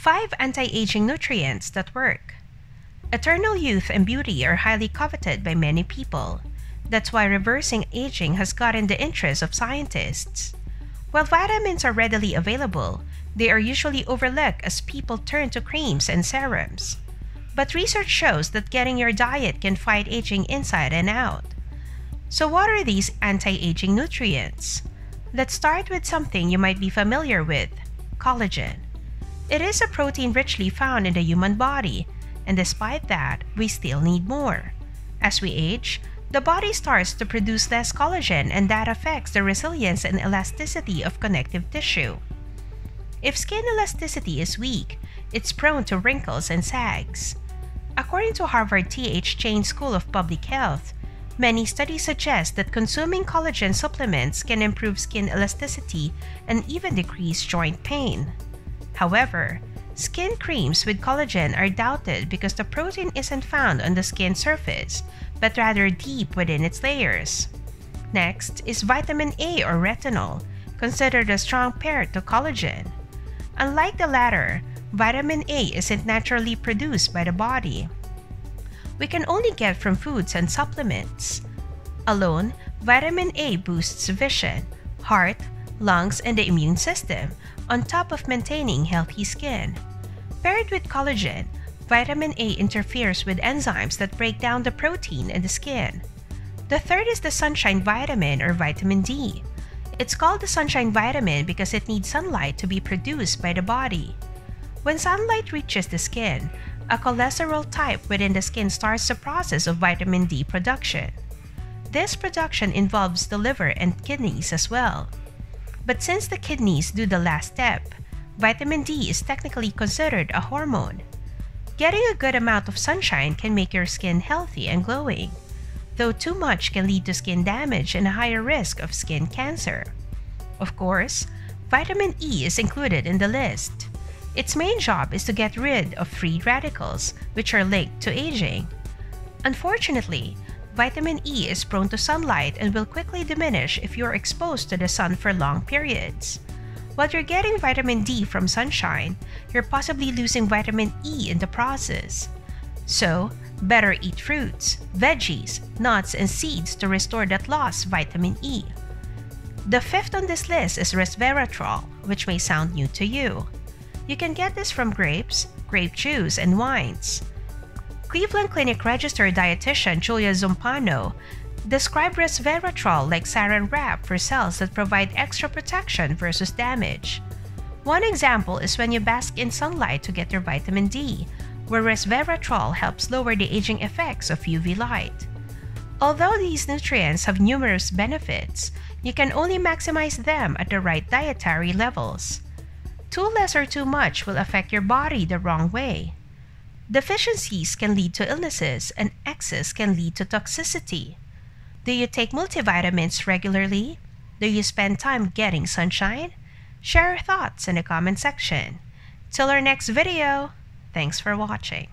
5 anti aging nutrients that work. Eternal youth and beauty are highly coveted by many people. That's why reversing aging has gotten the interest of scientists. While vitamins are readily available, they are usually overlooked as people turn to creams and serums. But research shows that getting your diet can fight aging inside and out. So, what are these anti aging nutrients? Let's start with something you might be familiar with collagen. It is a protein richly found in the human body, and despite that, we still need more. As we age, the body starts to produce less collagen, and that affects the resilience and elasticity of connective tissue. If skin elasticity is weak, it's prone to wrinkles and sags. According to Harvard T.H. Chan School of Public Health, many studies suggest that consuming collagen supplements can improve skin elasticity and even decrease joint pain. However, skin creams with collagen are doubted because the protein isn't found on the skin surface, but rather deep within its layers. Next is vitamin A or retinol, considered a strong pair to collagen. Unlike the latter, vitamin A isn't naturally produced by the body. We can only get from foods and supplements. Alone, vitamin A boosts vision, heart, lungs, and the immune system, on top of maintaining healthy skin. Paired with collagen, vitamin A interferes with enzymes that break down the protein in the skin. The third is the sunshine vitamin or vitamin D. It's called the sunshine vitamin because it needs sunlight to be produced by the body. When sunlight reaches the skin, a cholesterol type within the skin starts the process of vitamin D production. This production involves the liver and kidneys as well. But since the kidneys do the last step, vitamin D is technically considered a hormone. Getting a good amount of sunshine can make your skin healthy and glowing, though too much can lead to skin damage and a higher risk of skin cancer. Of course, vitamin E is included in the list. Its main job is to get rid of free radicals, which are linked to aging. Unfortunately, vitamin E is prone to sunlight and will quickly diminish if you're exposed to the sun for long periods. While you're getting vitamin D from sunshine, you're possibly losing vitamin E in the process. So, better eat fruits, veggies, nuts, and seeds to restore that lost vitamin E. The fifth on this list is resveratrol, which may sound new to you. You can get this from grapes, grape juice, and wines. Cleveland Clinic registered dietitian Julia Zumpano described resveratrol like saran wrap for cells that provide extra protection versus damage. One example is when you bask in sunlight to get your vitamin D, where resveratrol helps lower the aging effects of UV light. Although these nutrients have numerous benefits, you can only maximize them at the right dietary levels. Too less or too much will affect your body the wrong way. Deficiencies can lead to illnesses, and excess can lead to toxicity. Do you take multivitamins regularly? Do you spend time getting sunshine? Share your thoughts in the comment section. Till our next video, thanks for watching.